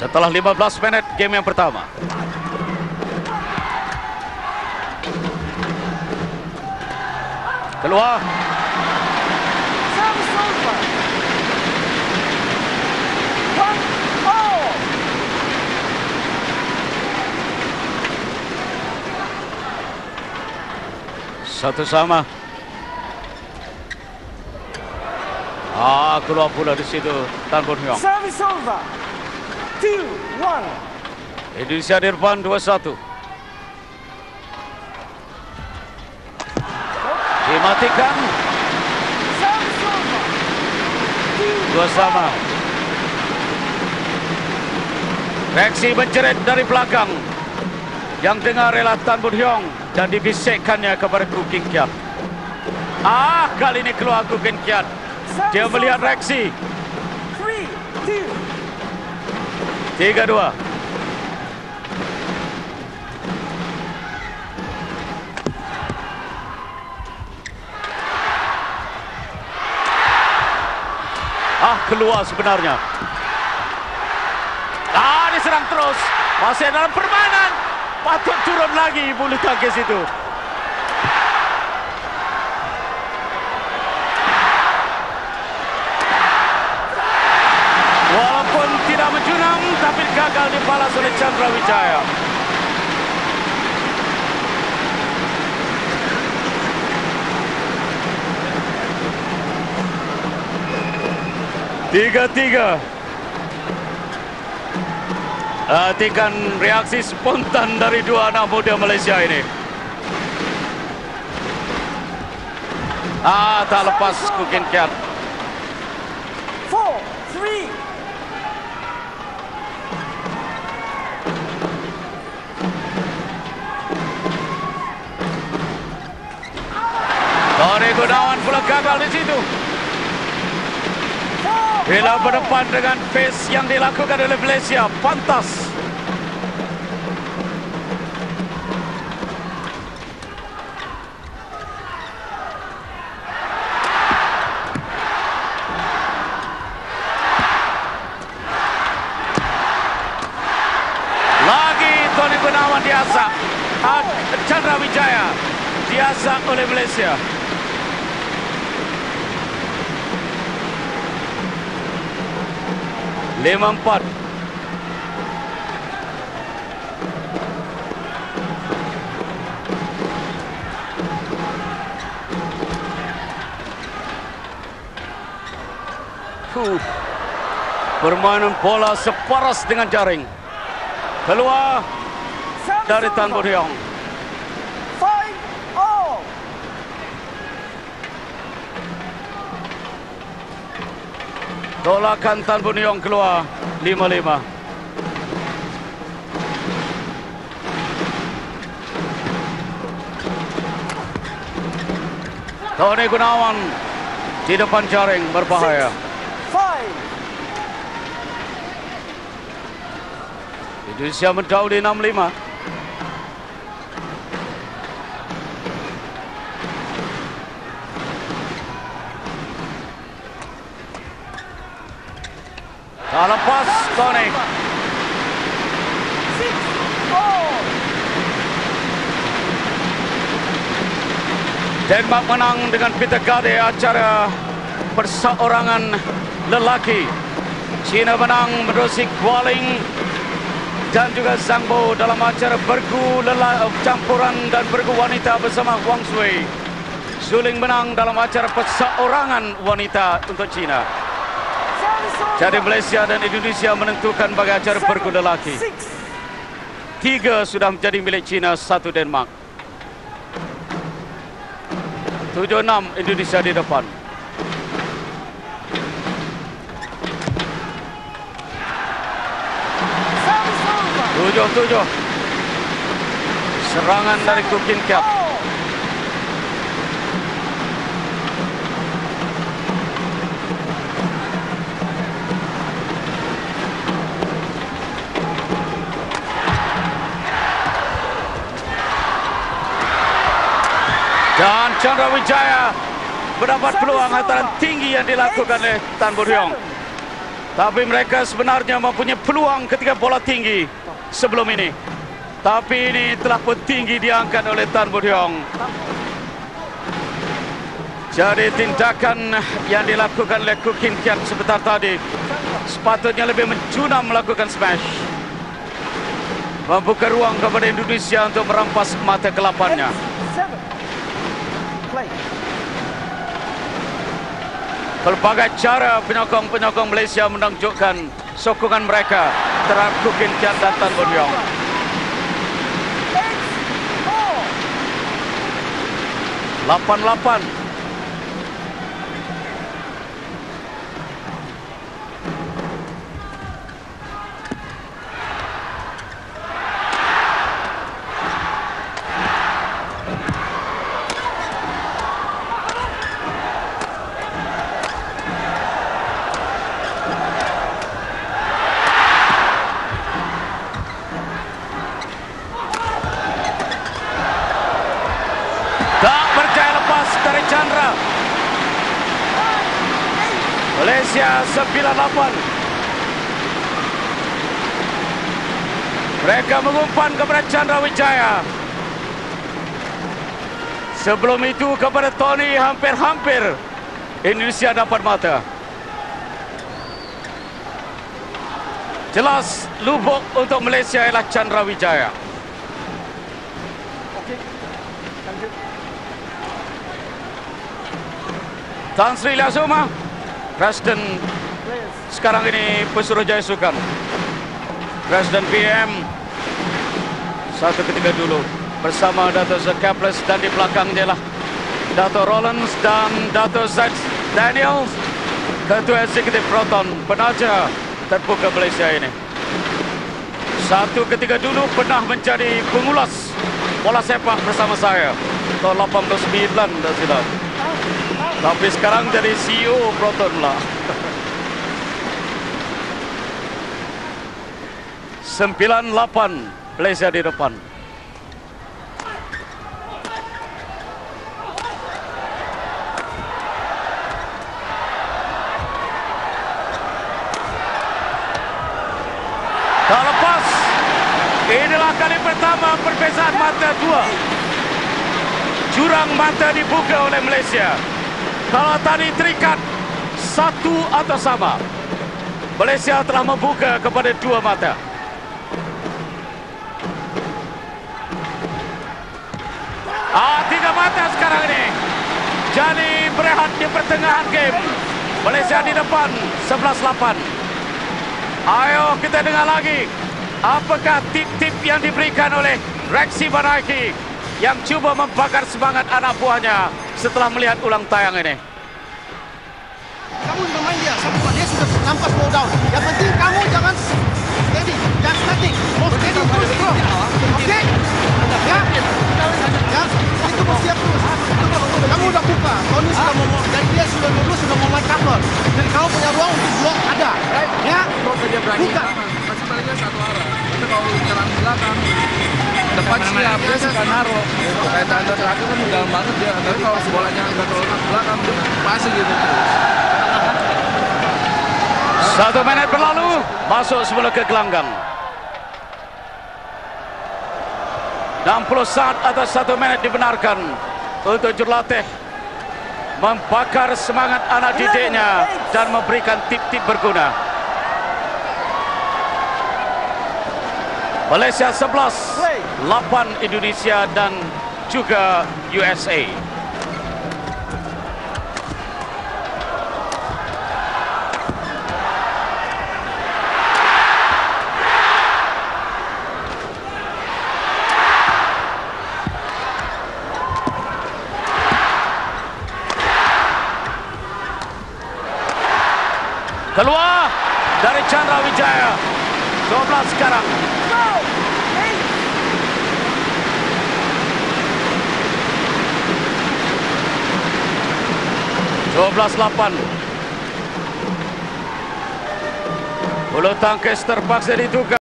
Setelah 15 menit game yang pertama. Keluar. Satu sama. Ah, keluar pula di situ Tan Bun Hyong. Service over. Two one. Indonesia di depan 2-1. Dimatikan dua sama. Reaksi menjerit dari belakang. Yang dengar adalah Tan Bun Hyong dan dibisikkannya kepada Ku King Kiat. Ah, kali ini keluar Ku King Kiat. Dia melihat reaksi. Three two. 3-2. Ah, keluar sebenarnya. Ah, diserang terus. Masih dalam permainan. Patut turun lagi bulu tangkis itu. Wijaya. Tiga-tiga. Perhatikan reaksi spontan dari dua anak muda Malaysia ini. Ah, tak lepas Kukin Kiat. Pula gagal di situ. All. berdepan dengan pace yang dilakukan oleh Malaysia, pantas. Lagi Tony Gunawan diasak. Ah, Chandra Wijaya diasak oleh Malaysia. Lima empat. Huh. Permainan bola separas dengan jaring. Keluar dari Tan. Tolakan Tan Bun Hyong keluar. Lima lima. Tony Gunawan di depan jaring berbahaya. Indonesia mendahului 65. Tak lepas Tony. Denmark menang dengan Peter Gade acara perseorangan lelaki. China menang menerusi Gualing dan juga Zhangbo dalam acara bergu campuran dan bergu wanita bersama Wang Sui. Zuling menang dalam acara perseorangan wanita untuk China. Jadi Malaysia dan Indonesia menentukan bagi acara bergu lelaki. Six. Tiga sudah menjadi milik China, satu Denmark. Tujuh enam Indonesia di depan. Service over. Tujuh tujuh. Serangan dari Kukin Kiat. Dan Chandra Wijaya mendapat peluang hantaran tinggi yang dilakukan oleh Tan. Seven. Tapi mereka sebenarnya mempunyai peluang ketika bola tinggi sebelum ini. Tapi ini telah pun tinggi diangkat oleh Tan Budiong. Jadi tindakan yang dilakukan oleh Kukin Kiat sebentar tadi sepatutnya lebih mencuna melakukan smash. Membuka ruang kepada Indonesia untuk merampas mata kelapannya. Play. Pelbagai cara penyokong-penyokong Malaysia menunjukkan sokongan mereka terhadap Kukin Kiat dan Tan Budiong. Eight. Four. Malaysia 9-8. Mereka mengumpan kepada Chandra Wijaya. Sebelum itu kepada Tony hampir-hampir Indonesia dapat mata. Jelas lubuk untuk Malaysia ialah Chandra Wijaya. Tan Sri Lasuma, Presiden sekarang ini Pesuruhjaya Sukan. Presiden PM satu ketika dulu bersama Dato' Zekaples dan di belakangnya lah Dato' Rollins dan Dato' Zaid Daniels Ketua Eksekutif Proton penaja terbuka Malaysia ini. Satu ketika dulu pernah menjadi pengulas bola sepak bersama saya tahun 89 dan silap. Tapi sekarang jadi CEO Proton lah. Sembilan lapan Malaysia di depan. Tak lepas. Inilah kali pertama perbezaan mata dua. Jurang mata dibuka oleh Malaysia. Kalau tadi terikat satu atau sama. Malaysia telah membuka kepada dua mata. Ah, tiga mata sekarang ini. Jadi berehat di pertengahan game. Malaysia di depan 11-8. Ayo kita dengar lagi. Apakah tip-tip yang diberikan oleh Rexy Banaiki yang cuba membakar semangat anak buahnya setelah melihat ulang tayang ini? Depan siap dia suka naruh. Gitu. Kayak tanda terakhir kan dalam banget dia. Tapi kalau bolanya nggak terlalu ke belakang, dia pasti gitu terus. Satu menit berlalu, masuk semula ke gelanggang. 60 saat atau satu menit dibenarkan untuk jurulatih membakar semangat anak didiknya dan memberikan tip-tip berguna. Malaysia 11, 8 Indonesia dan juga USA. Keluar dari Chandra Wijaya. 12 sekarang. Go. 12-8. Bulu tangkis terpaksa diduga.